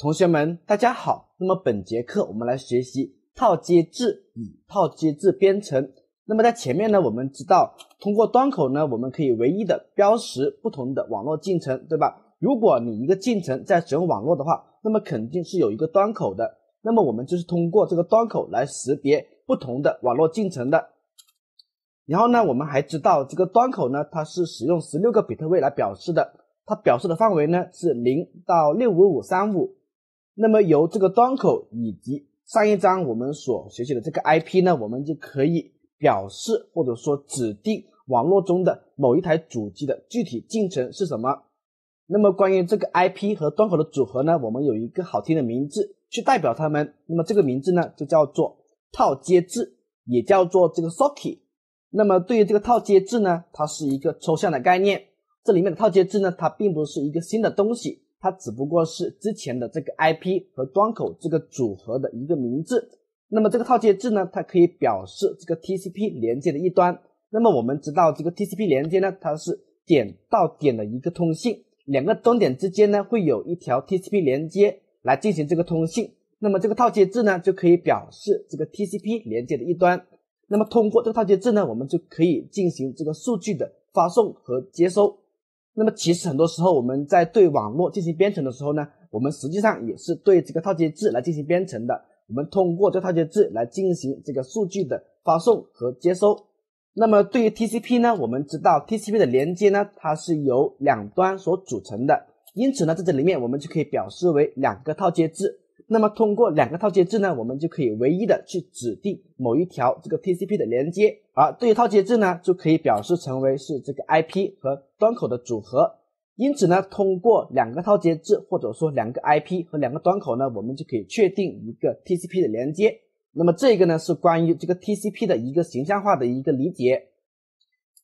同学们，大家好。那么本节课我们来学习套接字与套接字编程。那么在前面呢，我们知道通过端口呢，我们可以唯一的标识不同的网络进程，对吧？如果你一个进程在使用网络的话，那么肯定是有一个端口的。那么我们就是通过这个端口来识别不同的网络进程的。然后呢，我们还知道这个端口呢，它是使用十六个比特位来表示的，它表示的范围呢是零到六五五三五。那么由这个端口以及上一章我们所学习的这个 IP 呢，我们就可以表示或者说指定网络中的某一台主机的具体进程是什么。那么关于这个 IP 和端口的组合呢，我们有一个好听的名字去代表它们。那么这个名字呢，就叫做套接字，也叫做这个 socket。那么对于这个套接字呢，它是一个抽象的概念。这里面的套接字呢，它并不是一个新的东西。它只不过是之前的这个 IP 和端口这个组合的一个名字。那么这个套接字呢，它可以表示这个 TCP 连接的一端。那么我们知道这个 TCP 连接呢，它是点到点的一个通信，两个端点之间呢会有一条 TCP 连接来进行这个通信。那么这个套接字呢就可以表示这个 TCP 连接的一端。那么通过这个套接字呢，我们就可以进行这个数据的发送和接收。那么其实很多时候我们在对网络进行编程的时候呢，我们实际上也是对这个套接字来进行编程的。我们通过这套接字来进行这个数据的发送和接收。那么对于 TCP 呢，我们知道 TCP 的连接呢，它是由两端所组成的，因此呢，在这里面我们就可以表示为两个套接字。那么通过两个套接字呢，我们就可以唯一的去指定某一条这个 TCP 的连接，而对于套接字呢，就可以表示成为是这个 IP 和端口的组合。因此呢，通过两个套接字或者说两个 IP 和两个端口呢，我们就可以确定一个 TCP 的连接。那么这个呢是关于这个 TCP 的一个形象化的一个理解。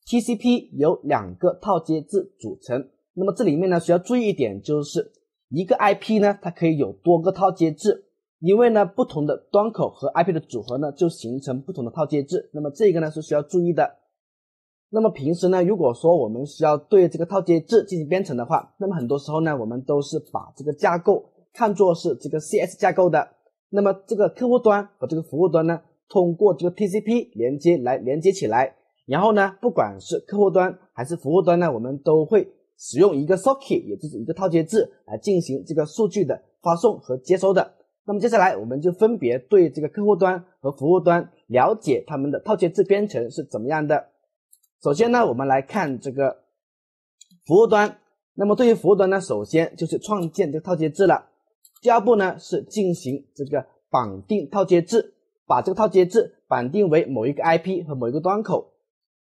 TCP 由两个套接字组成，那么这里面呢需要注意一点就是。一个 IP 呢，它可以有多个套接字，因为呢，不同的端口和 IP 的组合呢，就形成不同的套接字。那么这个呢是需要注意的。那么平时呢，如果说我们需要对这个套接字进行编程的话，那么很多时候呢，我们都是把这个架构看作是这个 CS 架构的。那么这个客户端和这个服务端呢，通过这个 TCP 连接来连接起来，然后呢，不管是客户端还是服务端呢，我们都会。使用一个 socket，也就是一个套接字来进行这个数据的发送和接收的。那么接下来我们就分别对这个客户端和服务端了解他们的套接字编程是怎么样的。首先呢，我们来看这个服务端。那么对于服务端呢，首先就是创建这个套接字了。第二步呢是进行这个绑定套接字，把这个套接字绑定为某一个 IP 和某一个端口。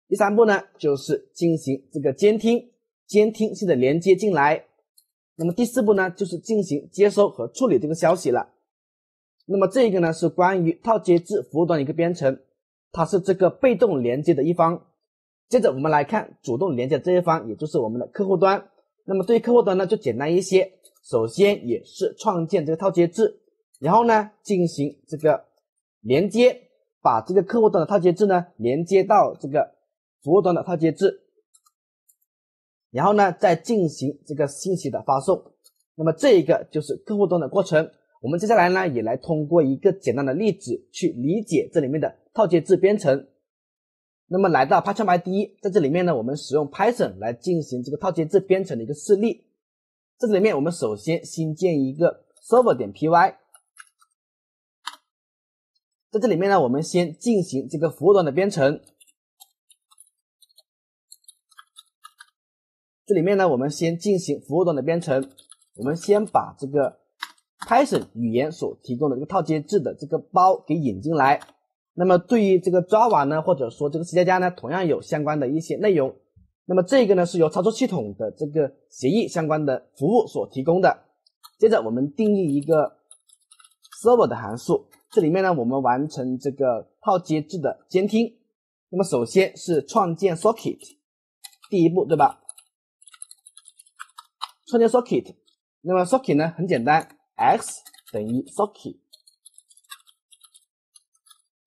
第三步呢就是进行这个监听。监听性的连接进来，那么第四步呢，就是进行接收和处理这个消息了。那么这个呢，是关于套接字服务端的一个编程，它是这个被动连接的一方。接着我们来看主动连接这一方，也就是我们的客户端。那么对于客户端呢，就简单一些，首先也是创建这个套接字，然后呢进行这个连接，把这个客户端的套接字呢连接到这个服务端的套接字。然后呢，再进行这个信息的发送。那么这一个就是客户端的过程。我们接下来呢，也来通过一个简单的例子去理解这里面的套接字编程。那么来到 Python IDE，在这里面呢，我们使用 Python 来进行这个套接字编程的一个示例。这里面，我们首先新建一个 server 点 py，在这里面呢，我们先进行这个服务端的编程。这里面呢，我们先进行服务端的编程。我们先把这个 Python 语言所提供的这个套接字的这个包给引进来。那么对于这个 Java 呢，或者说这个 C 加加呢，同样有相关的一些内容。那么这个呢，是由操作系统的这个协议相关的服务所提供的。接着我们定义一个 server 的函数，这里面呢，我们完成这个套接字的监听。那么首先是创建 socket，第一步，对吧？创建 socket，那么 socket 呢很简单，x 等于 socket，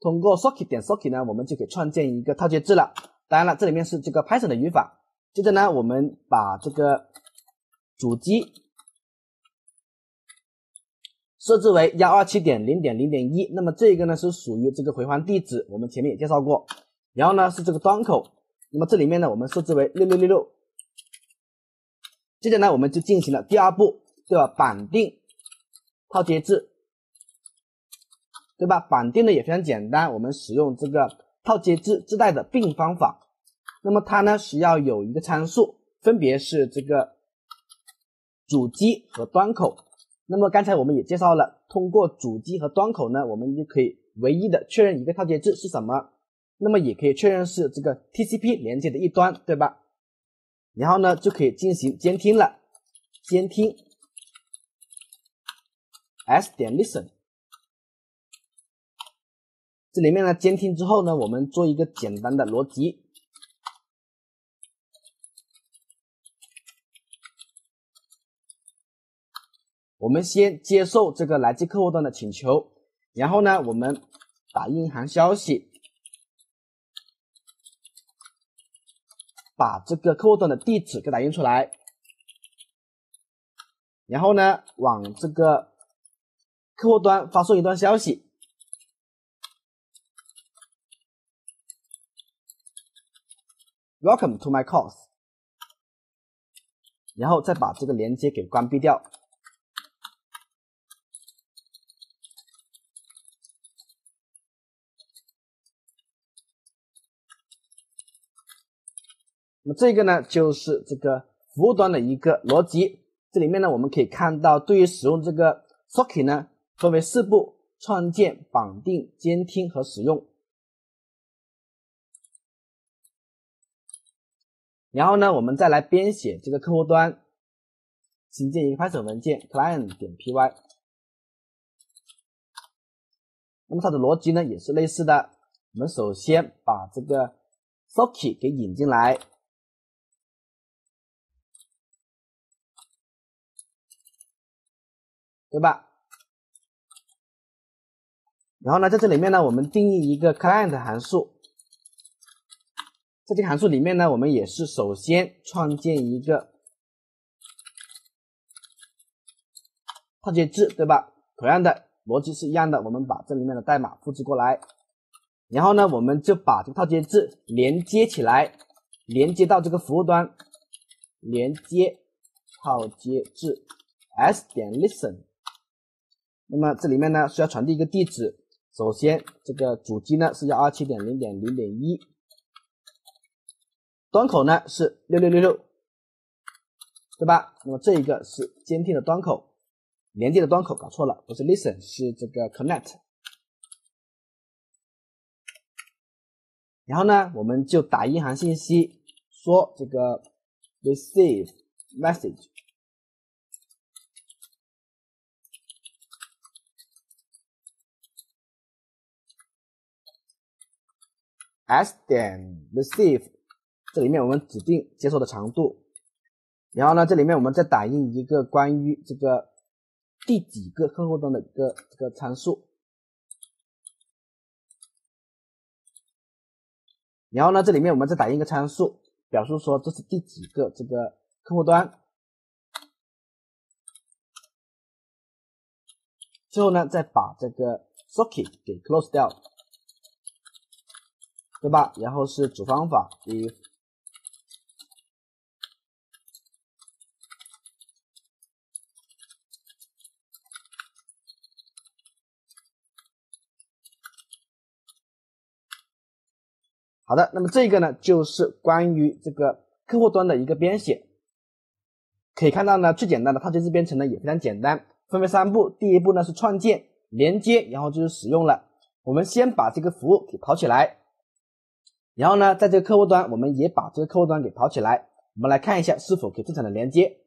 通过 socket 点 socket 呢，我们就可以创建一个套接字了。当然了，这里面是这个 Python 的语法。接着呢，我们把这个主机设置为幺二七点零点零点一，那么这个呢是属于这个回环地址，我们前面也介绍过。然后呢是这个端口，那么这里面呢我们设置为六六六六。接着呢我们就进行了第二步，对吧？绑定套接字，对吧？绑定的也非常简单，我们使用这个套接字自带的并方法。那么它呢需要有一个参数，分别是这个主机和端口。那么刚才我们也介绍了，通过主机和端口呢，我们就可以唯一的确认一个套接字是什么。那么也可以确认是这个 TCP 连接的一端，对吧？然后呢就可以进行监听了，监听 s 点 listen。这里面呢监听之后呢，我们做一个简单的逻辑。我们先接受这个来自客户端的请求，然后呢，我们打印一行消息，把这个客户端的地址给打印出来，然后呢，往这个客户端发送一段消息，Welcome to my course，然后再把这个连接给关闭掉。那么这个呢，就是这个服务端的一个逻辑。这里面呢，我们可以看到，对于使用这个 socket 呢，分为四步：创建、绑定、监听和使用。然后呢，我们再来编写这个客户端，新建一个 Python 文件 client 点 py。那么它的逻辑呢，也是类似的。我们首先把这个 socket 给引进来。对吧？然后呢，在这里面呢，我们定义一个 client 函数。在这个函数里面呢，我们也是首先创建一个套接字，对吧？同样的逻辑是一样的，我们把这里面的代码复制过来，然后呢，我们就把这个套接字连接起来，连接到这个服务端，连接套接字 s 点 listen。那么这里面呢需要传递一个地址，首先这个主机呢是幺二七点零点零点一，端口呢是六六六六，对吧？那么这一个是监听的端口，连接的端口搞错了，不是 listen 是这个 connect。然后呢我们就打一行信息，说这个 receive message。S 点 receive，这里面我们指定接收的长度，然后呢，这里面我们再打印一个关于这个第几个客户端的一个这个参数，然后呢，这里面我们再打印一个参数，表示说这是第几个这个客户端，最后呢，再把这个 socket 给 close 掉。对吧？然后是主方法 if，好的，那么这个呢，就是关于这个客户端的一个编写。可以看到呢，最简单的套接字编程呢也非常简单，分为三步。第一步呢是创建、连接，然后就是使用了。我们先把这个服务给跑起来。然后呢，在这个客户端，我们也把这个客户端给跑起来。我们来看一下是否可以正常的连接。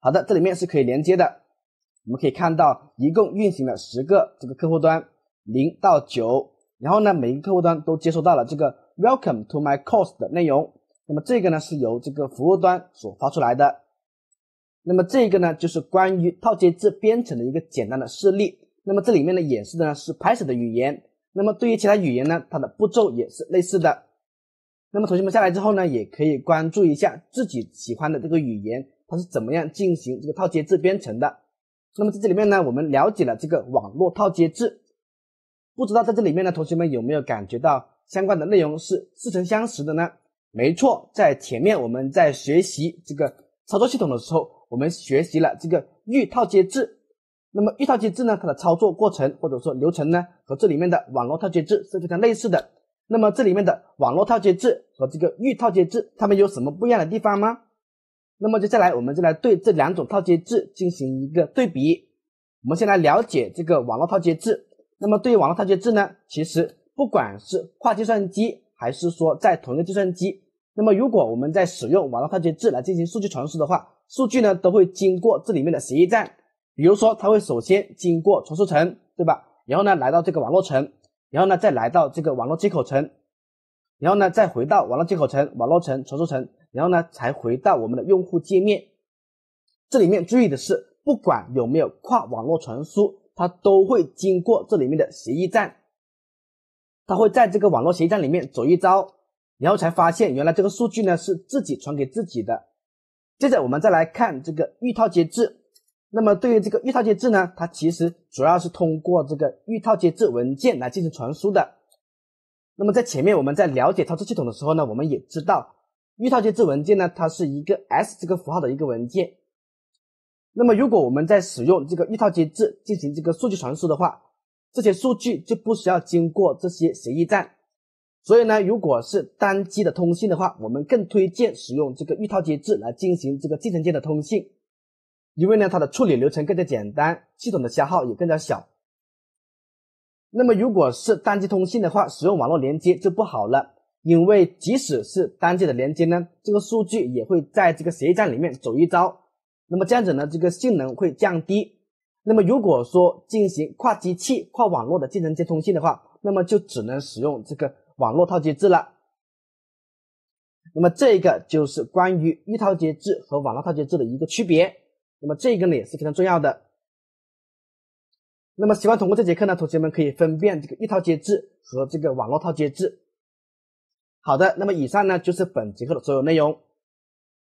好的，这里面是可以连接的。我们可以看到，一共运行了十个这个客户端，零到九。然后呢，每一个客户端都接收到了这个 Welcome to my course 的内容。那么这个呢，是由这个服务端所发出来的。那么这个呢，就是关于套接字编程的一个简单的示例。那么这里面呢，演示的呢是 Python 的语言。那么对于其他语言呢，它的步骤也是类似的。那么同学们下来之后呢，也可以关注一下自己喜欢的这个语言，它。是怎么样进行这个套接字编程的。那么在这里面呢，我们了解了这个网络套接字，不知道在这里面呢，同学们有没有感觉到相关的内容是似曾相识的呢？没错，在前面我们在学习这个操作系统的时候，我们学习了这个预套接字。那么预套接字呢，它的操作过程或者说流程呢，和这里面的网络套接字是非常类似的。那么这里面的网络套接字和这个预套接字，它们有什么不一样的地方吗？那么接下来我们就来对这两种套接字进行一个对比。我们先来了解这个网络套接字。那么对于网络套接字呢，其实不管是跨计算机还是说在同一个计算机，那么如果我们在使用网络套接字来进行数据传输的话，数据呢都会经过这里面的协议站。比如说，它会首先经过传输层，对吧？然后呢来到这个网络层，然后呢再来到这个网络接口层，然后呢再回到网络接口层、网络层、传输层。然后呢，才回到我们的用户界面。这里面注意的是，不管有没有跨网络传输，它都会经过这里面的协议站。它会在这个网络协议站里面走一遭，然后才发现原来这个数据呢是自己传给自己的。接着我们再来看这个预套接字。那么对于这个预套接字呢，它其实主要是通过这个预套接字文件来进行传输的。那么在前面我们在了解操作系统的时候呢，我们也知道。预套接字文件呢，它是一个 S 这个符号的一个文件。那么如果我们在使用这个预套接字进行这个数据传输的话，这些数据就不需要经过这些协议站。所以呢，如果是单机的通信的话，我们更推荐使用这个预套接字来进行这个继承间的通信，因为呢，它的处理流程更加简单，系统的消耗也更加小。那么如果是单机通信的话，使用网络连接就不好了。因为即使是单机的连接呢，这个数据也会在这个协议站里面走一遭，那么这样子呢，这个性能会降低。那么如果说进行跨机器、跨网络的进程接通信的话，那么就只能使用这个网络套接字了。那么这个就是关于一套接字和网络套接字的一个区别。那么这个呢也是非常重要的。那么希望通过这节课呢，同学们可以分辨这个一套接字和这个网络套接字。好的，那么以上呢就是本节课的所有内容。